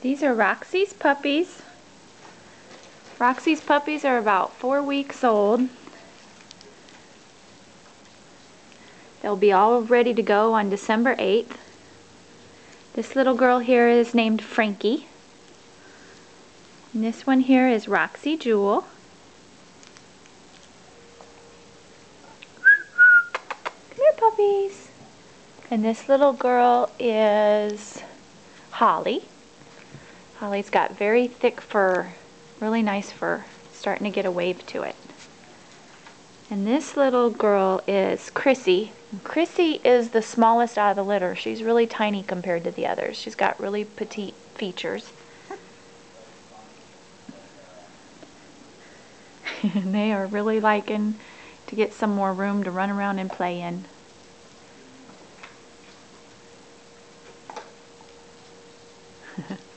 These are Roxy's puppies. Roxy's puppies are about four weeks old. They'll be all ready to go on December 8th. This little girl here is named Frankie. And this one here is Roxy Jewel. Come here, puppies. And this little girl is Holly. Holly's got very thick fur, really nice fur, starting to get a wave to it. And this little girl is Chrissy. Chrissy is the smallest out of the litter. She's really tiny compared to the others. She's got really petite features. and they are really liking to get some more room to run around and play in.